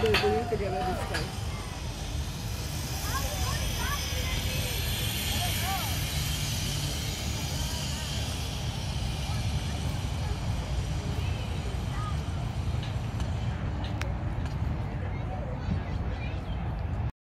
today, we're going to